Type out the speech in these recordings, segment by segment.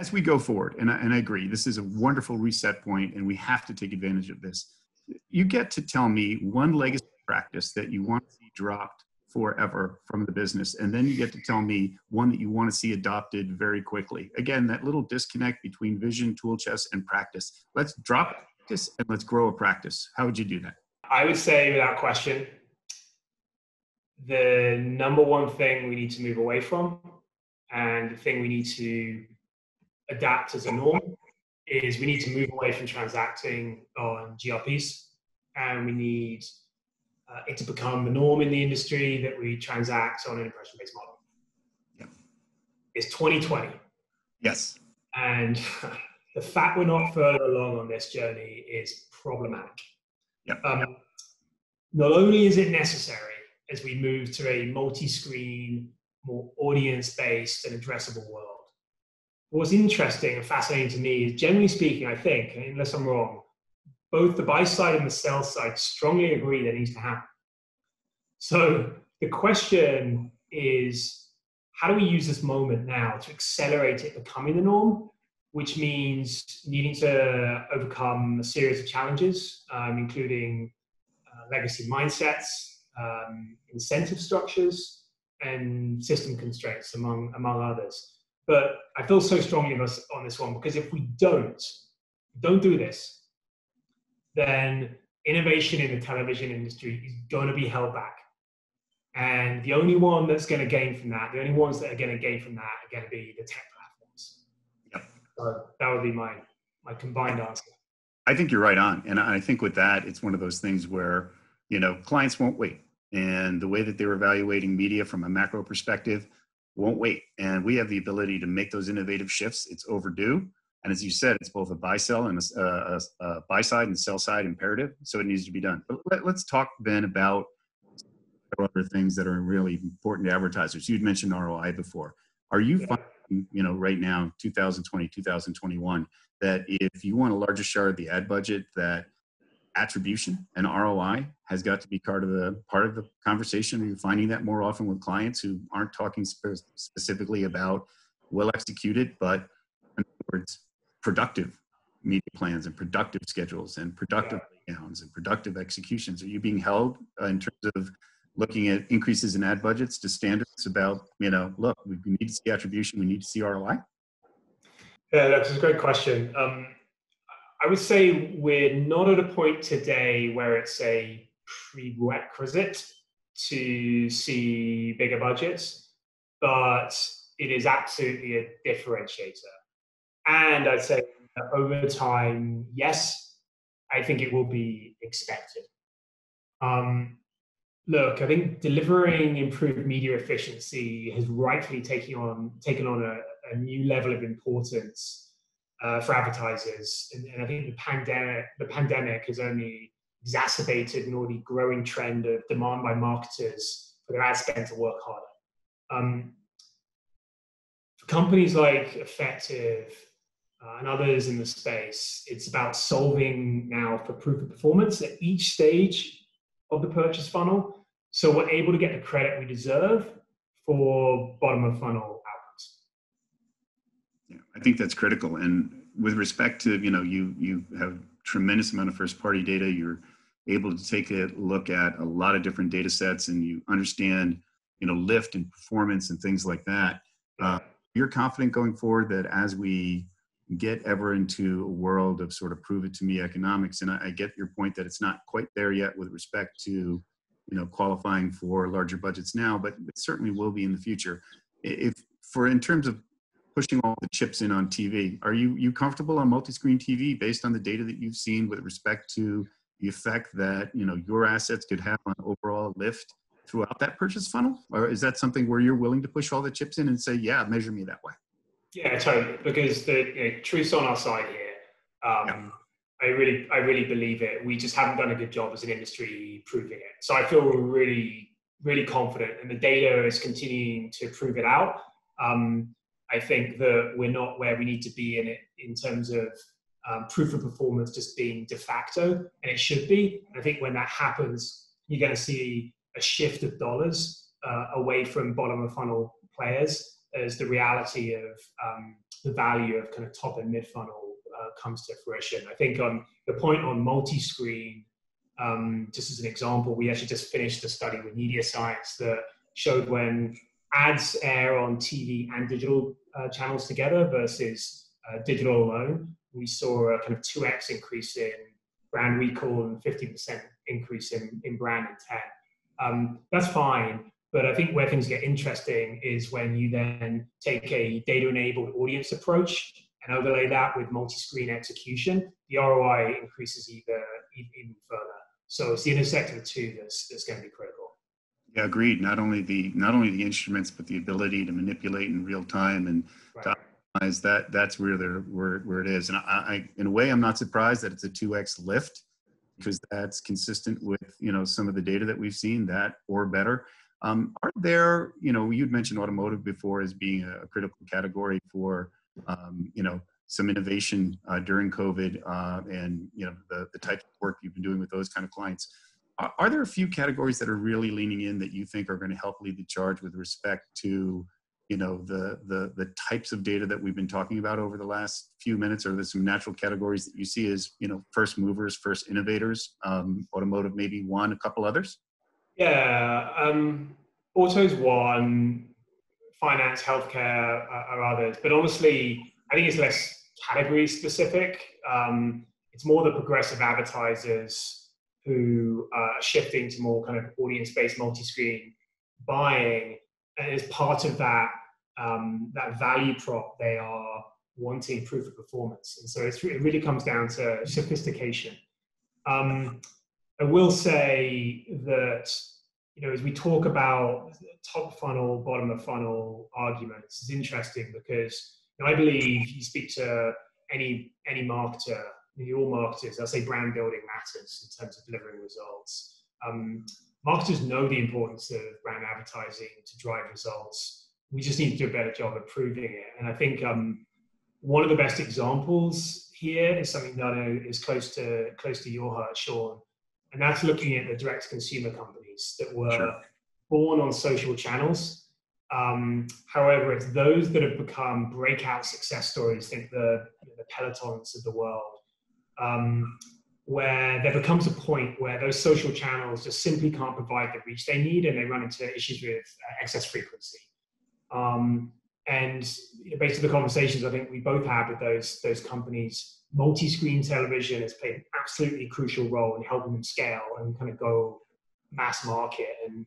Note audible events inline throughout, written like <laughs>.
as we go forward, and I, and I agree, this is a wonderful reset point, and we have to take advantage of this. You get to tell me one legacy practice that you want to see dropped forever from the business, and then you get to tell me one that you want to see adopted very quickly. Again, that little disconnect between vision, tool chest, and practice. Let's drop practice and let's grow a practice. How would you do that? I would say, without question, the number one thing we need to move away from, and the thing we need to adapt as a norm is we need to move away from transacting on GRPs and we need uh, it to become the norm in the industry that we transact on an impression based model. Yeah. It's 2020. Yes. And <laughs> the fact we're not further along on this journey is problematic. Yeah. Um, not only is it necessary as we move to a multi screen, more audience based and addressable world, what's interesting and fascinating to me is generally speaking, I think, unless I'm wrong, both the buy side and the sell side strongly agree that it needs to happen. So the question is how do we use this moment now to accelerate it becoming the norm, which means needing to overcome a series of challenges, um, including uh, legacy mindsets, um, incentive structures, and system constraints, among, among others. But I feel so strongly on this one because if we don't, don't do this, then innovation in the television industry is going to be held back. And the only one that's going to gain from that, the only ones that are going to gain from that are going to be the tech platforms. Yep. So that would be my, my combined answer. I think you're right on. And I think with that, it's one of those things where, you know, clients won't wait. And the way that they're evaluating media from a macro perspective, won't wait. And we have the ability to make those innovative shifts. It's overdue. And as you said, it's both a buy sell and a, a, a uh, uh, buy side and sell side imperative. So it needs to be done. But let, us talk then about other things that are really important to advertisers. You'd mentioned ROI before. Are you finding, you know, right now, 2020, 2021, that if you want a larger share of the ad budget, that attribution and ROI has got to be part of the part of the conversation. Are you finding that more often with clients who aren't talking spe- specifically about well executed, but in other words, productive media plans and productive schedules and productive yeah. and productive executions? Are you being held uh, in terms of looking at increases in ad budgets to standards about you know look we need to see attribution, we need to see ROI? Yeah, that's a great question. Um, I would say we're not at a point today where it's a prerequisite to see bigger budgets, but it is absolutely a differentiator. And I'd say over time, yes, I think it will be expected. Um, look, I think delivering improved media efficiency has rightfully taken on taken on a, a new level of importance uh, for advertisers. And, and, I think the pandemic, the pandemic has only exacerbated an already growing trend of demand by marketers for their ad spend to work harder. Um, for companies like Effectv uh, and others in the space, it's about solving now for proof of performance at each stage of the purchase funnel. So we're able to get the credit we deserve for bottom of funnel I think that's critical. And with respect to, you know, you you have tremendous amount of first party data. You're able to take a look at a lot of different data sets and you understand, you know, lift and performance and things like that. Uh, you're confident going forward that as we get ever into a world of sort of prove it to me economics, and I, I get your point that it's not quite there yet with respect to, you know, qualifying for larger budgets now, but it certainly will be in the future. If for in terms of pushing all the chips in on TV. Are you you comfortable on multi-screen TV based on the data that you've seen with respect to the effect that you know your assets could have on overall lift throughout that purchase funnel, or is that something where you're willing to push all the chips in and say, yeah, measure me that way? Yeah, totally. Because the you know, truth's on our side here. Um, yeah. I really, I really believe it. We just haven't done a good job as an industry proving it. So I feel really, really confident, and the data is continuing to prove it out. Um, I think that we're not where we need to be in it in terms of um, proof of performance just being de facto, and it should be. And I think when that happens, you're going to see a shift of dollars uh, away from bottom of funnel players as the reality of um, the value of kind of top and mid funnel uh, comes to fruition. I think on the point on multi-screen, um, just as an example, we actually just finished a study with MediaScience that showed when ads air on TV and digital uh, channels together versus uh, digital alone, we saw a kind of 2x increase in brand recall and 50% increase in, in brand intent. Um, that's fine. But I think where things get interesting is when you then take a data enabled audience approach and overlay that with multi screen execution, the ROI increases either, even further. So it's the intersection of the two that's, that's going to be critical. Yeah, agreed. Not only the not only the instruments, but the ability to manipulate in real time and right. to optimize that. That's where they're where where it is. And I, I, in a way, I'm not surprised that it's a two x lift because that's consistent with you know some of the data that we've seen that or better. Um, are there you know you'd mentioned automotive before as being a critical category for um, you know some innovation uh, during COVID uh, and you know the the type of work you've been doing with those kind of clients. Are, are there a few categories that are really leaning in that you think are going to help lead the charge with respect to you know the the the types of data that we've been talking about over the last few minutes? Or there's some natural categories that you see as you know first movers first innovators um, automotive maybe one a couple others? Yeah um, autos one finance healthcare are, others. But honestly i think it's less category specific. Um, it's more the progressive advertisers who are shifting to more kind of audience based multi-screen buying and as part of that um, that value prop, they are wanting proof of performance. And so it really comes down to sophistication. Um, I will say that, you know, as we talk about top funnel, bottom of funnel arguments, it's interesting because I believe you speak to any any marketer, all marketers, they'll say brand building matters in terms of delivering results. Um, marketers know the importance of brand advertising to drive results we just need to do a better job of proving it. And I think um, one of the best examples here is something that I know is close to close to your heart, Sean, and that's looking at the direct consumer companies that were sure. born on social channels. Um, however, it's those that have become breakout success stories. Think the, the Pelotons of the world, um, where there becomes a point where those social channels just simply can't provide the reach they need, and they run into issues with uh, excess frequency. Um, and based on the conversations I think we both had with those those companies, multi-screen television has played an absolutely crucial role in helping them scale and kind of go mass market. And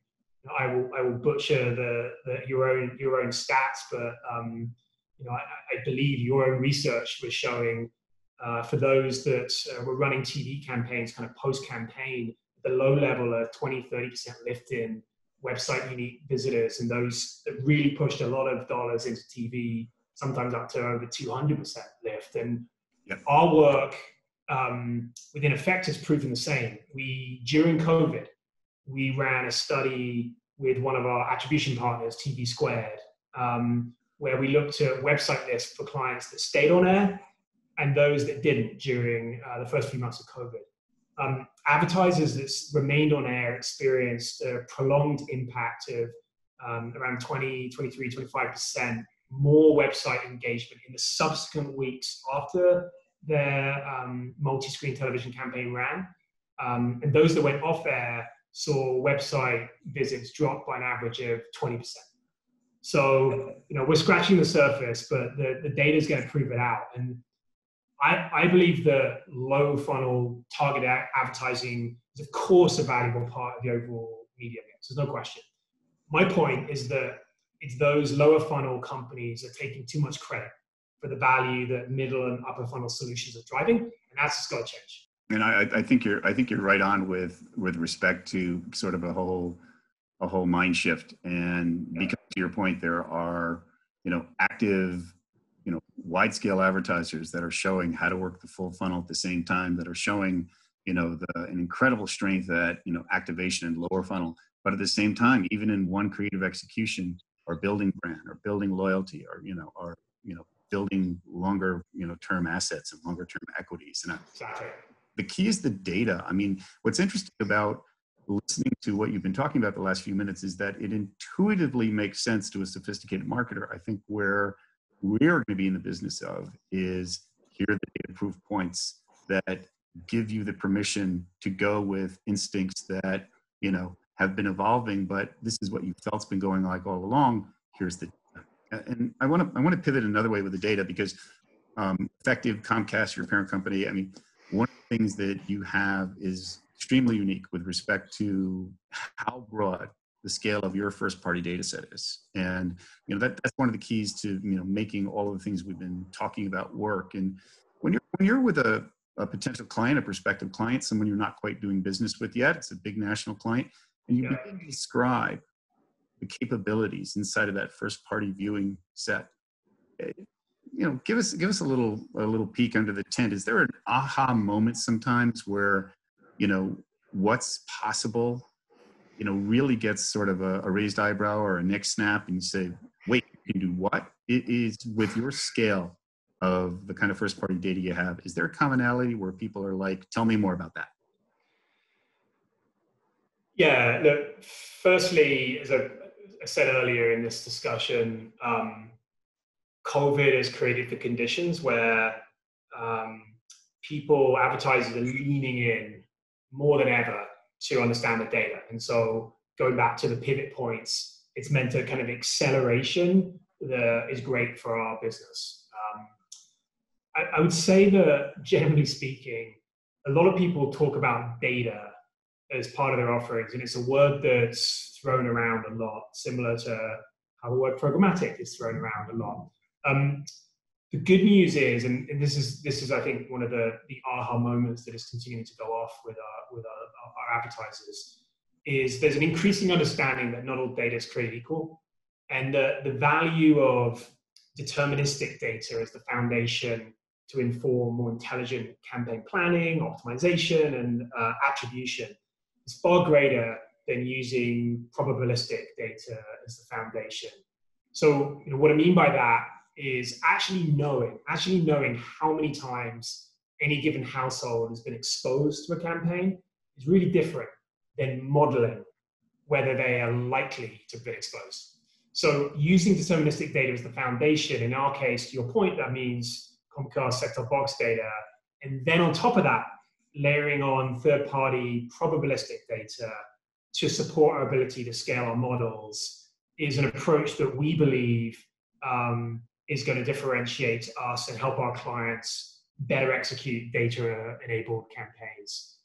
I will I will butcher the, the your own your own stats, but um, you know I, I, believe your own research was showing uh, for those that uh, were running TV campaigns, kind of post campaign, the low level of 20 30 percent lift in website unique visitors and those that really pushed a lot of dollars into TV, sometimes up to over 200% lift. And yep. our work um, within Effect has proven the same. We, during COVID, we ran a study with one of our attribution partners, TVSquared, um, where we looked at website lists for clients that stayed on air and those that didn't during uh, the first few months of COVID um, advertisers that remained on air experienced a prolonged impact of um, around 20, 23, 25% more website engagement in the subsequent weeks after their um, multi-screen television campaign ran. Um, and those that went off air saw website visits drop by an average of 20%. So, you know, we're scratching the surface, but the, the data is going to prove it out. And I, I believe that low funnel target advertising is, of course, a valuable part of the overall media mix. There's no question. My point is that it's those lower funnel companies are taking too much credit for the value that middle and upper funnel solutions are driving, and that's just got to change. And I, I think you're I think you're right on with with respect to sort of a whole a whole mind shift. And because to your point, there are you know active wide scale advertisers that are showing how to work the full funnel at the same time that are showing you know the, an incredible strength at you know activation and lower funnel. But at the same time even in one creative execution or building brand or building loyalty or you know or you know building longer you know term assets and longer term equities. And exactly. the key is the data. I mean what's interesting about listening to what you've been talking about the last few minutes is that it intuitively makes sense to a sophisticated marketer i think where we're going to be in the business of is here are the data proof points that give you the permission to go with instincts that you know have been evolving but this is what you felt's been going like all along. Here's the and i want to i want to pivot another way with the data because um, Effectv comcast your parent company i mean one of the things that you have is extremely unique with respect to how broad the scale of your first party data set is. And you know that, that's one of the keys to you know making all of the things we've been talking about work. And when you're when you're with a, a potential client a prospective client someone you're not quite doing business with yet it's a big national client and you yeah. begin to describe the capabilities inside of that first party viewing set eh, you know give us give us a little a little peek under the tent. Is there an aha moment sometimes where you know what's possible you know really gets sort of a, a raised eyebrow or a neck snap and you say wait you do what? It is with your scale of the kind of first party data you have is there a commonality where people are like tell me more about that yeah look firstly as i said earlier in this discussion um, covid has created the conditions where um, people advertisers are leaning in more than ever to understand the data. And so going back to the pivot points, it's meant a kind of acceleration that is great for our business. Um, I, I would say that generally speaking, a lot of people talk about data as part of their offerings, and it's a word that's thrown around a lot, similar to how the word programmatic is thrown around a lot. Um, the good news is, and, and, this is this is I think one of the the aha moments that is continuing to go off with our with our, our advertisers, is there's an increasing understanding that not all data is created equal, and the the value of deterministic data as the foundation to inform more intelligent campaign planning, optimization, and uh, attribution is far greater than using probabilistic data as the foundation. So, you know, what I mean by that is actually knowing, actually knowing how many times any given household has been exposed to a campaign is really different than modeling whether they are likely to be exposed. So using deterministic data as the foundation, in our case, to your point, that means Comcast set-top box data, and then on top of that, layering on third-party probabilistic data to support our ability to scale our models is an approach that we believe um, is going to differentiate us and help our clients better execute data enabled campaigns.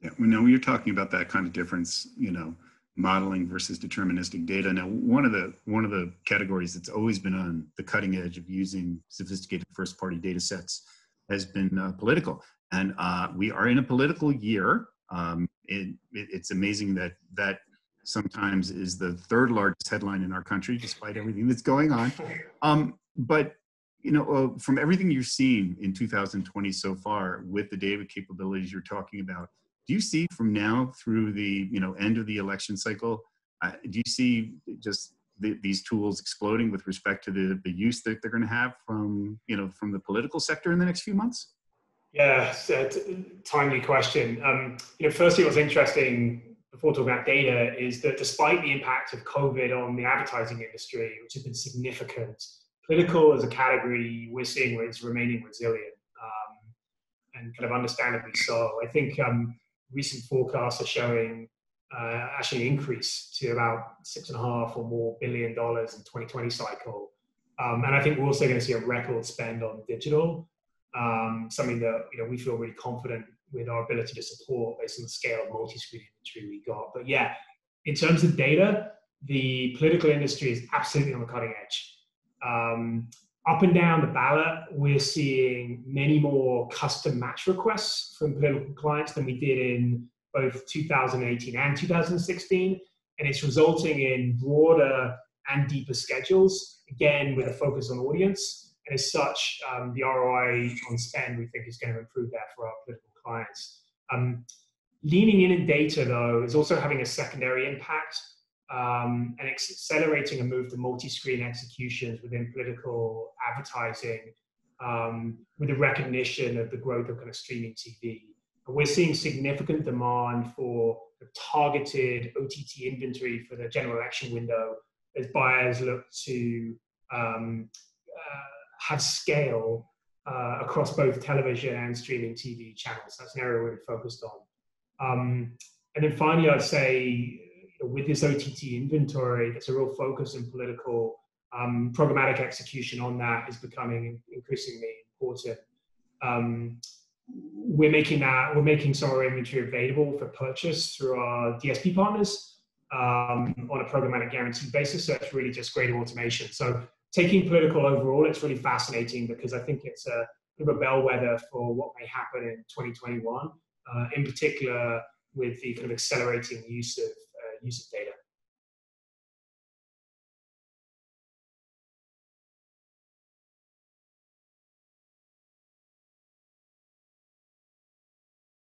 Yeah, well, now you're talking about that kind of difference, you know, modeling versus deterministic data. Now, one of the one of the categories that's always been on the cutting edge of using sophisticated first party data sets has been uh, political, and uh, we are in a political year. Um, it, it, it's amazing that that sometimes is the third largest headline in our country, despite everything that's going on. <laughs> Um, but you know, uh, from everything you've seen in 2020 so far with the data capabilities you're talking about, do you see from now through the you know end of the election cycle, uh, do you see just the, these tools exploding with respect to the the use that they're going to have from you know from the political sector in the next few months? Yeah, t- timely question. Um, you know, firstly, it was interesting before talking about data is that despite the impact of COVID on the advertising industry, which has been significant, political as a category we're seeing is remaining resilient um, and kind of understandably so. I think um, recent forecasts are showing uh, actually an increase to about six and a half or more billion dollars in 2020 cycle. Um, and I think we're also going to see a record spend on digital, um, something that you know we feel really confident with our ability to support based on the scale of multi-screen inventory we got. But yeah, in terms of data, the political industry is absolutely on the cutting edge. Um, up and down the ballot, we're seeing many more custom match requests from political clients than we did in both 2018 and 2016. And it's resulting in broader and deeper schedules, again, with a focus on audience. And as such, um, the ROI on spend we think is going to improve that for our political clients. Um, leaning in in data, though, is also having a secondary impact um, and accelerating a move to multi-screen executions within political advertising um, with the recognition of the growth of kind of streaming TV. And we're seeing significant demand for targeted OTT inventory for the general election window as buyers look to um, have scale uh, across both television and streaming TV channels. That's an area we're focused on. Um, and then finally, I'd say with this OTT inventory, there's a real focus in political um, programmatic execution on that is becoming increasingly important. Um, we're making that we're making some of our inventory available for purchase through our DSP partners um, on a programmatic guarantee basis. So it's really just greater automation. So taking political overall, it's really fascinating because I think it's a bit of a bellwether for what may happen in 2021, uh, in particular with the kind of accelerating use of use of data.